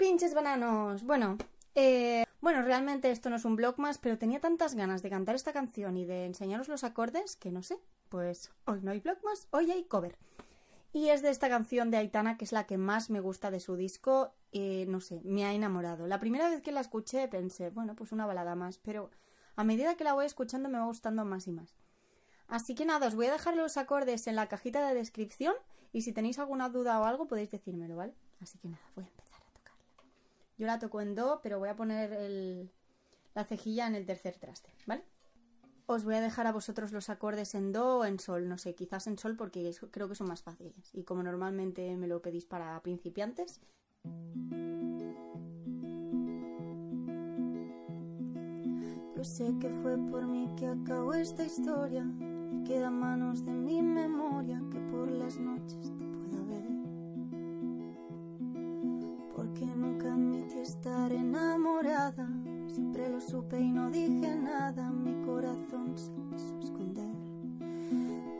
pinches bananos! Bueno, eh, bueno, realmente esto no es un blog más, pero tenía tantas ganas de cantar esta canción y de enseñaros los acordes que no sé, pues hoy no hay blog más, hoy hay cover. Y es de esta canción de Aitana que es la que más me gusta de su disco, y no sé, me ha enamorado. La primera vez que la escuché pensé, bueno, pues una balada más, pero a medida que la voy escuchando me va gustando más y más. Así que nada, os voy a dejar los acordes en la cajita de descripción y si tenéis alguna duda o algo podéis decírmelo, ¿vale? Así que nada, voy a empezar. Yo la toco en do, pero voy a poner la cejilla en el tercer traste, ¿vale? Os voy a dejar a vosotros los acordes en do o en sol, no sé, quizás en sol porque creo que son más fáciles. Y como normalmente me lo pedís para principiantes. Yo sé que fue por mí que acabó esta historia y queda manos de mi memoria que por las noches te pueda ver. Porque nunca admití estar enamorada, siempre lo supe y no dije nada, mi corazón se quiso esconder.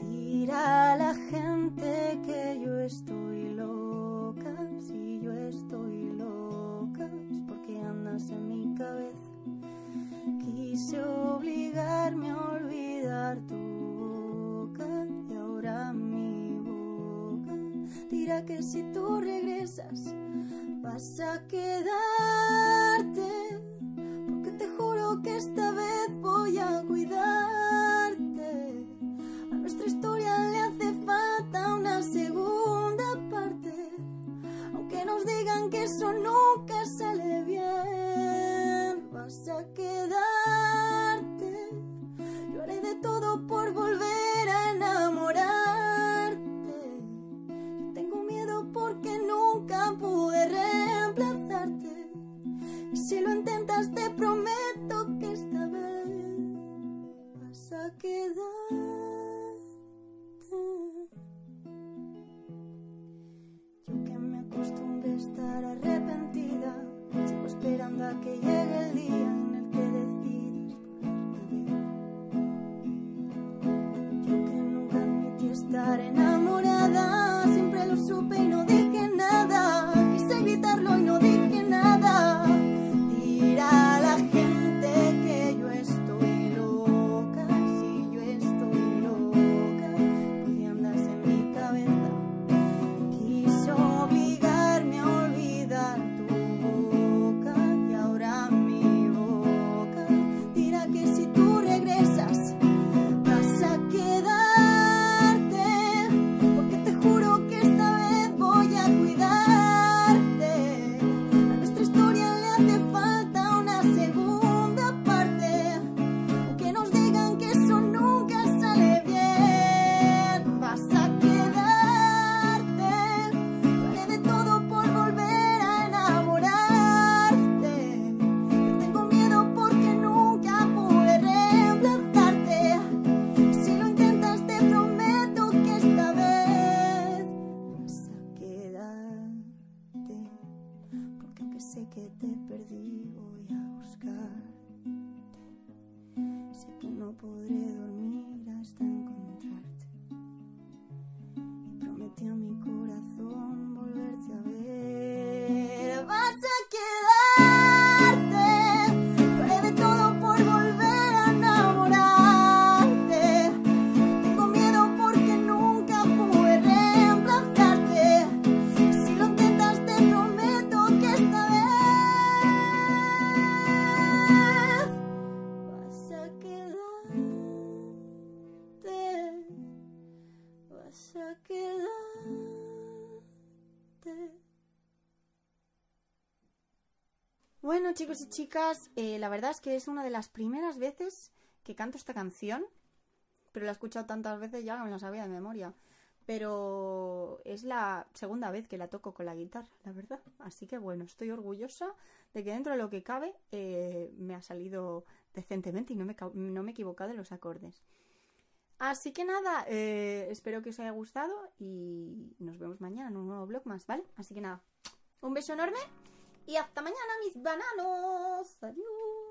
Dirá a la gente que yo estoy loca, si yo estoy loca, es porque andas en mi cabeza. Quise obligarme a olvidar tu boca y ahora mi boca dirá que si tú regresas vas a quedarte. Porque te juro que esta vez voy a cuidarte. A nuestra historia le hace falta una segunda parte. Aunque nos digan que eso nunca sale bien, vas a quedarte. Yo haré de todo por volver a enamorarte. Yo tengo miedo porque nunca vas a quedarte. Yo que me acostumbré a estar arrepentida, sigo esperando a que llegue el día en el que decidas volverme a. Yo que nunca admití estar enamorada, que te perdí, voy a buscarte. Sé que no podré dormir Bueno, chicos y chicas, eh, la verdad es que es una de las primeras veces que canto esta canción, pero la he escuchado tantas veces ya que me la sabía de memoria. Pero es la segunda vez que la toco con la guitarra, la verdad. Así que bueno, estoy orgullosa de que dentro de lo que cabe eh, me ha salido decentemente y no me, no me he equivocado en los acordes. Así que nada, eh, espero que os haya gustado y nos vemos mañana en un nuevo blog más, ¿vale? Así que nada, un beso enorme y hasta mañana, mis bananos. Adiós.